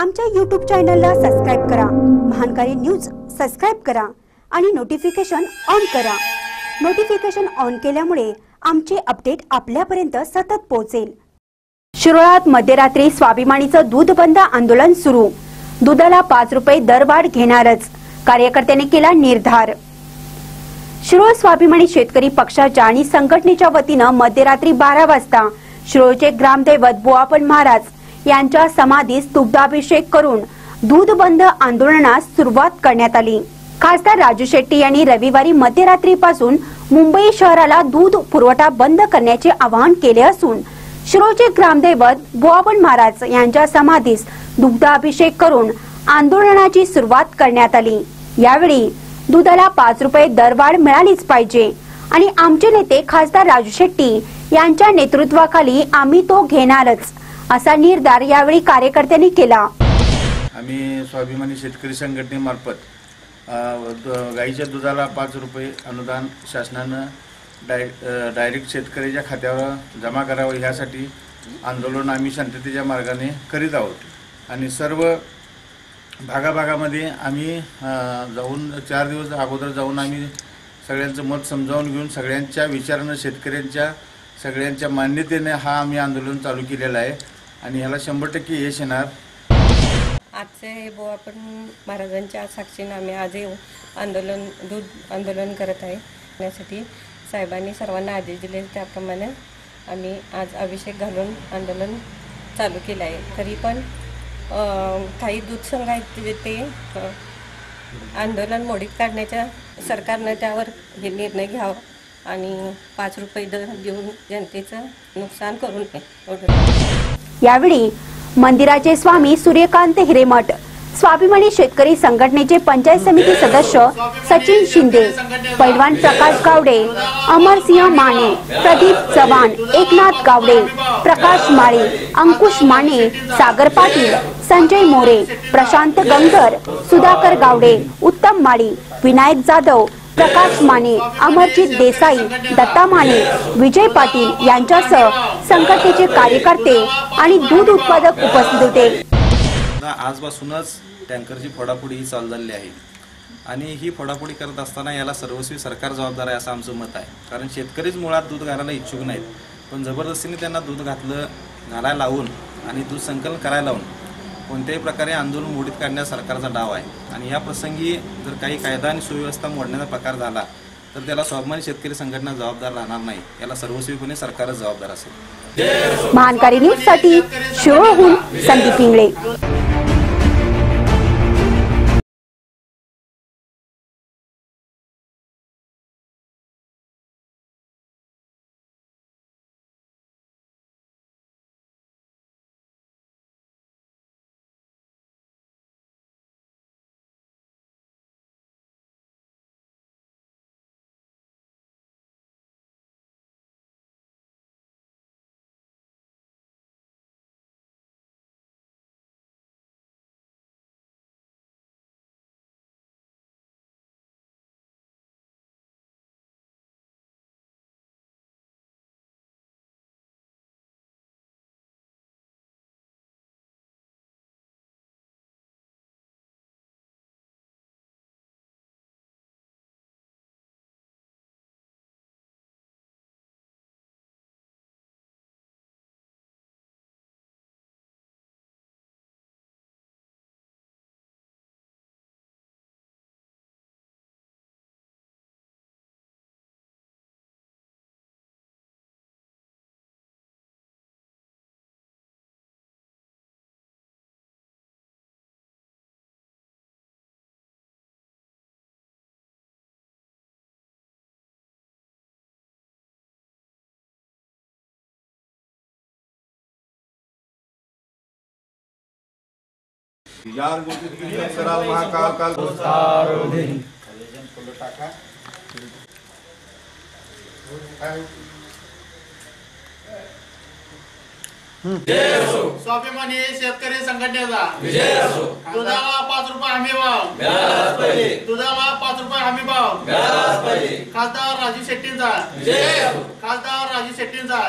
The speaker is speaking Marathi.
आमच्या यूट्यूब चॅनलला सबस्क्राईब करा. महानकारी न्यूज सबस्क्राईब करा आणि नोटिफिकेशन ऑन करा. नोटिफिकेशन ऑन केल्यामुळे आमचे अपडेट आपल्यापर्यंत सतत पोहोचेल. शिरोळात मध्यरात्री स्वाभिमानीचं दूध बंद आंदोलन सुरू. दुधाला पाच रुपये दरवाढ घेणारच. कार्यकर्त्यांनी केला निर्धार. शिरोळ स्वाभिमानी शेतकरी पक्षाच्या आणि संघटनेच्या वतीनं मध्यरात्री बारा वाजता शिरोळचे ग्रामदैवत बुआपन महाराज यांच्या समाधीस दुग्धाभिषेक करून दूध बंद आंदोलनास सुरुवात करण्यात आली. खासदार राजू शेट्टी यांनी रविवारी मध्यरात्रीपासून मुंबई शहराला दूध पुरवठा बंद करण्याचे आवाहन केले असून शिरोचे ग्रामदैवत बुवाबन महाराज यांच्या समाधीस दुग्धाभिषेक करून आंदोलनाची सुरुवात करण्यात आली. यावेळी दुधाला पाच रुपये दरवाढ मिळालीच पाहिजे आणि आमचे नेते खासदार राजू शेट्टी यांच्या नेतृत्वाखाली आम्ही तो घेणारच. असा निर्धार यावेळी कार्यकर्त्यांनी केला. आम्ही स्वाभिमानी शेतकरी संघटनेमार्फत गाईच्या दुधाला पाच रुपये अनुदान शासनानं डाय डायरेक्ट शेतकऱ्याच्या खात्यावर जमा करावं ह्यासाठी आंदोलन आम्ही शांततेच्या मार्गाने करीत आहोत. आणि सर्व भागाभागामध्ये आम्ही जाऊन चार दिवस अगोदर जाऊन आम्ही सगळ्यांचं मत समजावून घेऊन सगळ्यांच्या विचारानं शेतकऱ्यांच्या सगळ्यांच्या मान्यतेने हा आम्ही आंदोलन चालू केलेलं आहे. आणि ह्याला शंभर टक्के यश येणार. आजचे हे बुवा आपण महाराजांच्या साक्षीनं आम्ही आजही आंदोलन दूध आंदोलन करत आहे. यासाठी साहेबांनी सर्वांना आदेश दिले त्याप्रमाणे आम्ही आज अभिषेक घालून आंदोलन चालू केलं आहे. तरी पण काही दूध संघ आहेत ते- ते आंदोलन मोडीत काढण्याच्या सरकारनं त्यावर हे निर्णय घ्यावा आणि पाच रुपये दर देऊन जनतेचं नुकसान करू नये एवढं. यावेळी मंदिराचे स्वामी सूर्यकांत हिरेमठ स्वाभिमानी शेतकरी संघटनेचे पंचायत समिती सदस्य सचिन शिंदे पैलवान प्रकाश गावडे अमरसिंह माने प्रदीप चव्हाण एकनाथ गावडे प्रकाश माळी अंकुश माने सागर पाटील संजय मोरे प्रशांत गंगर सुधाकर गावडे उत्तम माळी विनायक जाधव प्रकाश माने अमरजीत देसाई दत्ता माने विजय पाटील यांच्यासह संघटनेचे कार्यकर्ते आणि दूध उत्पादक उपस्थित होते. आजपासूनच टँकरची फोडाफोडी ही चालू झालेली आहे. आणि ही फोडाफोडी करत असताना याला सर्वस्वी सरकार जबाबदार आहे असं आमचं मत आहे. कारण शेतकरीच मुळात दूध घालायला इच्छुक नाहीत. पण जबरदस्तीने त्यांना दूध घातलं घालायला लावून आणि दूध संकलन करायला लावून कोणत्याही प्रकारे आंदोलन मोडीत काढण्यास सरकारचा डाव आहे. आणि या प्रसंगी जर काही कायदा आणि सुव्यवस्था मोडण्याचा प्रकार झाला तर त्याला स्वाभिमानी शेतकरी संघटना जबाबदार राहणार नाही. याला सर्वस्वीपणे सरकारच जबाबदार असेल. महानकारी न्यूजसाठी शिरोळहून संदीप इंगळे. यार गोष्टी सराव महाकाल काल स्वाभिमानी शेतकरी संघटनेचा. दुधाला पाच रुपये हमी भाव. दुधाला पाच रुपये हमी भाव. खासदार राजू शेट्टींचा. खासदार राजू शेट्टींचा.